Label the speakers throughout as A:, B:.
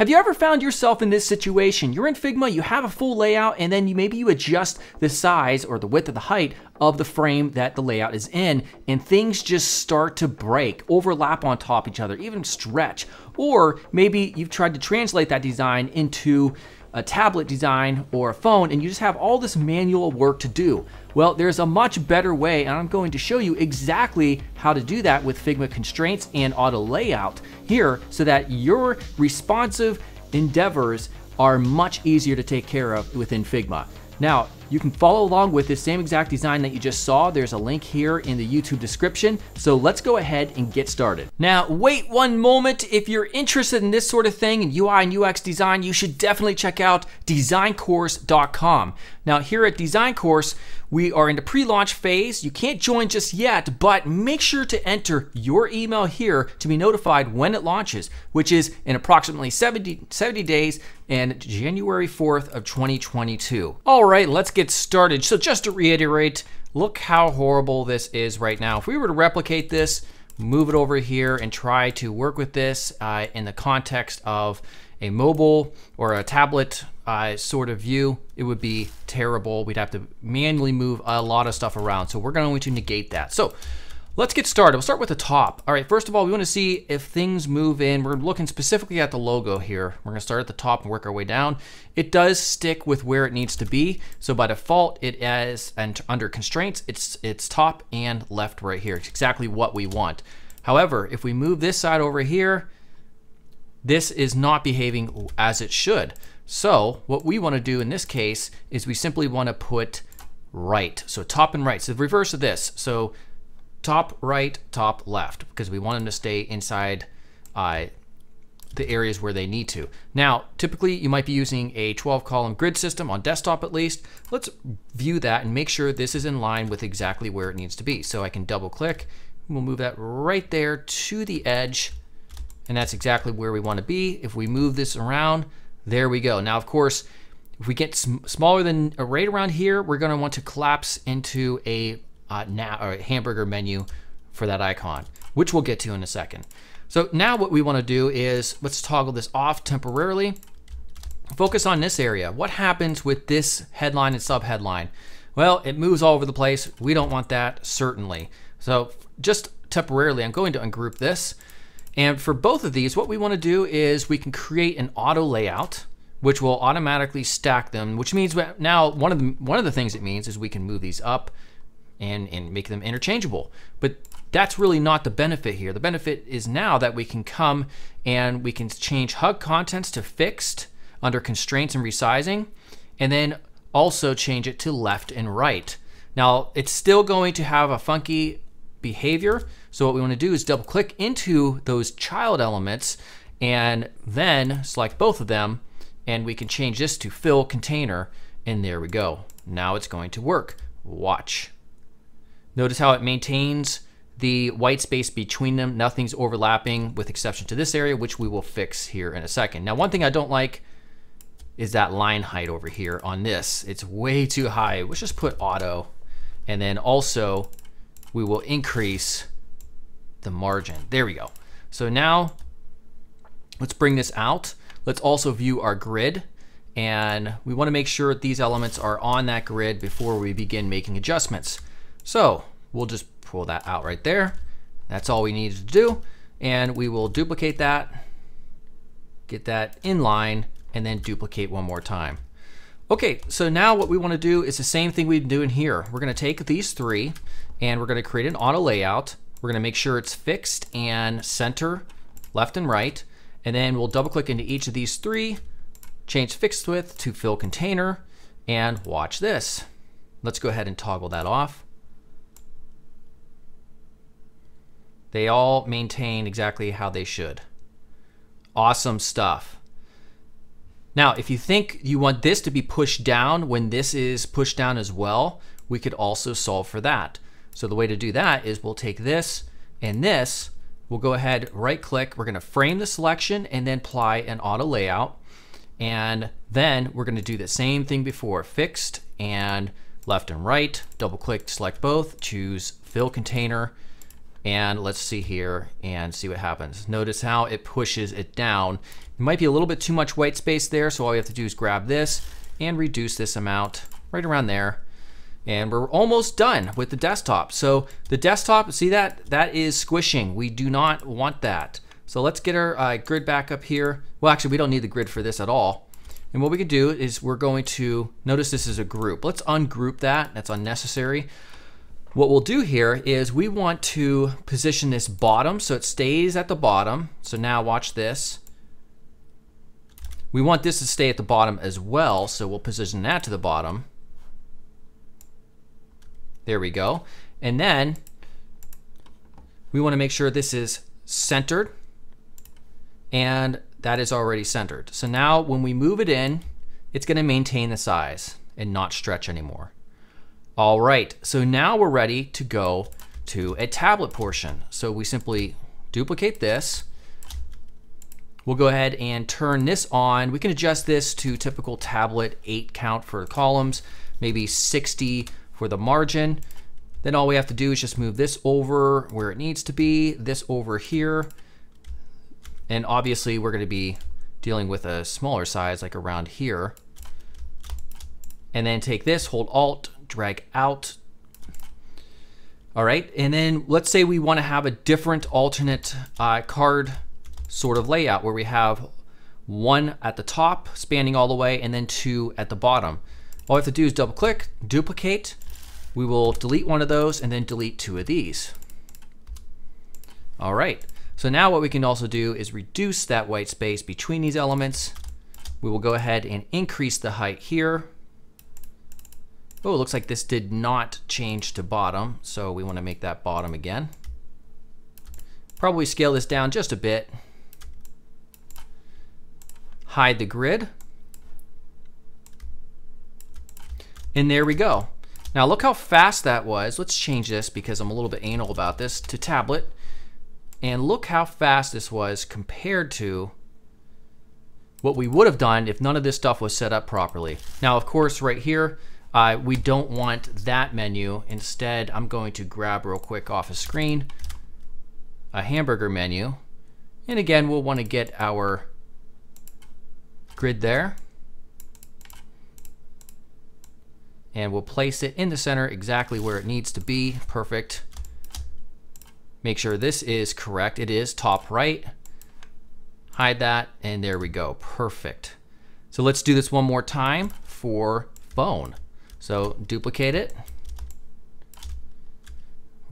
A: Have you ever found yourself in this situation? You're in Figma, you have a full layout, and then you maybe you adjust the size or the width or the height of the frame that the layout is in, and things just start to break, overlap on top of each other, even stretch. Or maybe you've tried to translate that design into a tablet design or a phone and you just have all this manual work to do. Well, there's a much better way and I'm going to show you exactly how to do that with Figma constraints and auto layout here so that your responsive endeavors are much easier to take care of within Figma. Now, you can follow along with this same exact design that you just saw. There's a link here in the YouTube description. So let's go ahead and get started. Now, wait one moment. If you're interested in this sort of thing in UI and UX design, you should definitely check out designcourse.com. Now, here at Design Course, we are in the pre-launch phase. You can't join just yet, but make sure to enter your email here to be notified when it launches, which is in approximately 70, 70 days and January 4th of 2022. All right, let's get started. So just to reiterate, look how horrible this is right now. If we were to replicate this, move it over here and try to work with this uh, in the context of a mobile or a tablet uh, sort of view, it would be terrible. We'd have to manually move a lot of stuff around. So we're going to negate that. So let's get started. We'll start with the top. All right, first of all, we want to see if things move in. We're looking specifically at the logo here. We're going to start at the top and work our way down. It does stick with where it needs to be. So by default, it is and under constraints, it's it's top and left right here. It's exactly what we want. However, if we move this side over here, this is not behaving as it should. So what we want to do in this case is we simply want to put right. So top and right. So the reverse of this. So top right, top left, because we want them to stay inside uh, the areas where they need to. Now, typically you might be using a 12 column grid system on desktop at least. Let's view that and make sure this is in line with exactly where it needs to be. So I can double click, we'll move that right there to the edge and that's exactly where we want to be. If we move this around, there we go. Now, of course, if we get sm smaller than uh, right around here, we're going to want to collapse into a, uh, a hamburger menu for that icon, which we'll get to in a second. So now what we want to do is let's toggle this off temporarily. Focus on this area. What happens with this headline and subheadline? Well, it moves all over the place. We don't want that, certainly. So just temporarily, I'm going to ungroup this. And for both of these, what we want to do is we can create an auto layout, which will automatically stack them, which means now one of the, one of the things it means is we can move these up and, and make them interchangeable. But that's really not the benefit here. The benefit is now that we can come and we can change hug contents to fixed under constraints and resizing, and then also change it to left and right. Now, it's still going to have a funky behavior. So what we want to do is double click into those child elements and then select both of them and we can change this to fill container and there we go. Now it's going to work. Watch. Notice how it maintains the white space between them. Nothing's overlapping with exception to this area, which we will fix here in a second. Now, one thing I don't like is that line height over here on this. It's way too high. Let's just put auto. And then also we will increase the margin. There we go. So now let's bring this out. Let's also view our grid and we want to make sure that these elements are on that grid before we begin making adjustments. So we'll just pull that out right there. That's all we need to do. And we will duplicate that, get that in line, and then duplicate one more time. Okay, so now what we want to do is the same thing we've been doing here. We're going to take these three and we're going to create an auto layout. We're going to make sure it's fixed and center left and right. And then we'll double click into each of these three, change fixed width to fill container, and watch this. Let's go ahead and toggle that off. They all maintain exactly how they should. Awesome stuff. Now, if you think you want this to be pushed down when this is pushed down as well, we could also solve for that. So the way to do that is we'll take this and this, we'll go ahead, right click, we're gonna frame the selection and then apply an auto layout. And then we're gonna do the same thing before, fixed and left and right, double click, select both, choose fill container, and let's see here and see what happens. Notice how it pushes it down It might be a little bit too much white space there, so all we have to do is grab this and reduce this amount right around there. And we're almost done with the desktop. So the desktop, see that? That is squishing. We do not want that. So let's get our uh, grid back up here. Well, actually, we don't need the grid for this at all. And what we can do is we're going to, notice this is a group. Let's ungroup that, that's unnecessary. What we'll do here is we want to position this bottom so it stays at the bottom. So now watch this. We want this to stay at the bottom as well, so we'll position that to the bottom. There we go. And then we want to make sure this is centered and that is already centered. So now when we move it in, it's going to maintain the size and not stretch anymore. All right, so now we're ready to go to a tablet portion. So we simply duplicate this. We'll go ahead and turn this on. We can adjust this to typical tablet eight count for columns, maybe 60 for the margin. Then all we have to do is just move this over where it needs to be, this over here, and obviously we're going to be dealing with a smaller size like around here. And then take this, hold Alt, drag out. All right, and then let's say we want to have a different alternate uh, card sort of layout where we have one at the top spanning all the way and then two at the bottom. All we have to do is double click, duplicate. We will delete one of those and then delete two of these. All right, so now what we can also do is reduce that white space between these elements. We will go ahead and increase the height here. Oh, it looks like this did not change to bottom, so we want to make that bottom again. Probably scale this down just a bit. Hide the grid. And there we go. Now look how fast that was. Let's change this because I'm a little bit anal about this to tablet. And look how fast this was compared to what we would have done if none of this stuff was set up properly. Now, of course, right here, uh, we don't want that menu. Instead, I'm going to grab real quick off a screen a hamburger menu. And again, we'll want to get our grid there. And we'll place it in the center exactly where it needs to be. Perfect. Make sure this is correct. It is top right. Hide that, and there we go. Perfect. So let's do this one more time for phone. So duplicate it.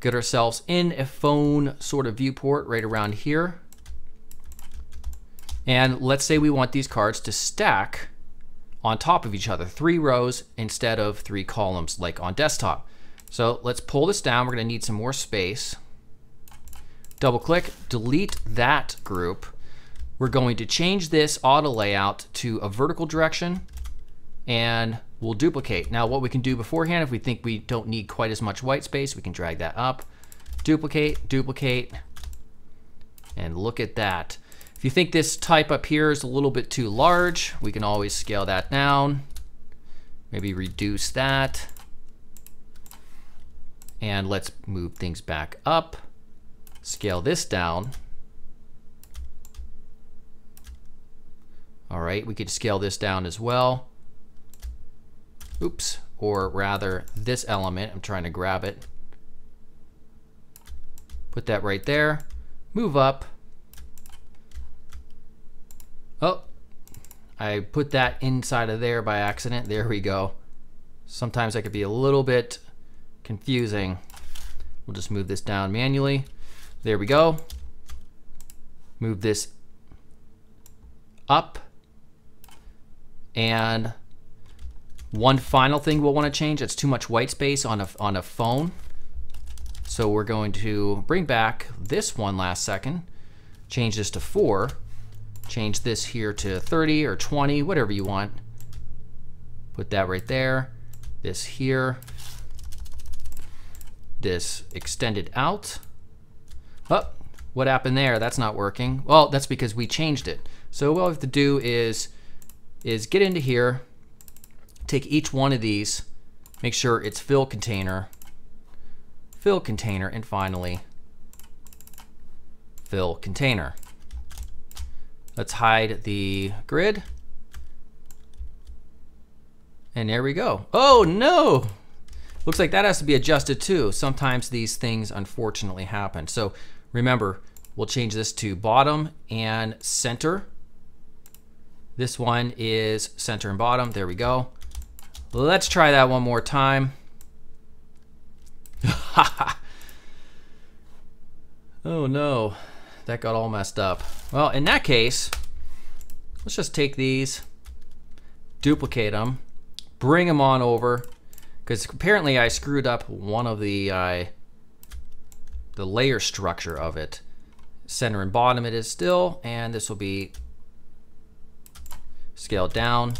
A: Get ourselves in a phone sort of viewport right around here. And let's say we want these cards to stack on top of each other, three rows instead of three columns like on desktop. So let's pull this down. We're gonna need some more space double click, delete that group. We're going to change this auto layout to a vertical direction and we'll duplicate. Now what we can do beforehand, if we think we don't need quite as much white space, we can drag that up, duplicate, duplicate, and look at that. If you think this type up here is a little bit too large, we can always scale that down, maybe reduce that, and let's move things back up scale this down. All right, we could scale this down as well. Oops, or rather this element, I'm trying to grab it. Put that right there, move up. Oh, I put that inside of there by accident. There we go. Sometimes that could be a little bit confusing. We'll just move this down manually. There we go. Move this up. And one final thing we'll want to change, it's too much white space on a, on a phone. So we're going to bring back this one last second, change this to four, change this here to 30 or 20, whatever you want. Put that right there, this here, this extended out. Oh, what happened there? That's not working. Well, that's because we changed it. So what we have to do is, is get into here, take each one of these, make sure it's fill container, fill container, and finally fill container. Let's hide the grid. And there we go. Oh no! Looks like that has to be adjusted too. Sometimes these things unfortunately happen. So remember, we'll change this to bottom and center. This one is center and bottom. There we go. Let's try that one more time. oh no, that got all messed up. Well, in that case, let's just take these, duplicate them, bring them on over, because apparently I screwed up one of the uh, the layer structure of it. Center and bottom it is still, and this will be scaled down.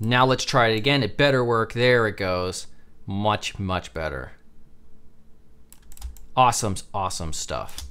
A: Now let's try it again. It better work. There it goes. Much, much better. Awesome, awesome stuff.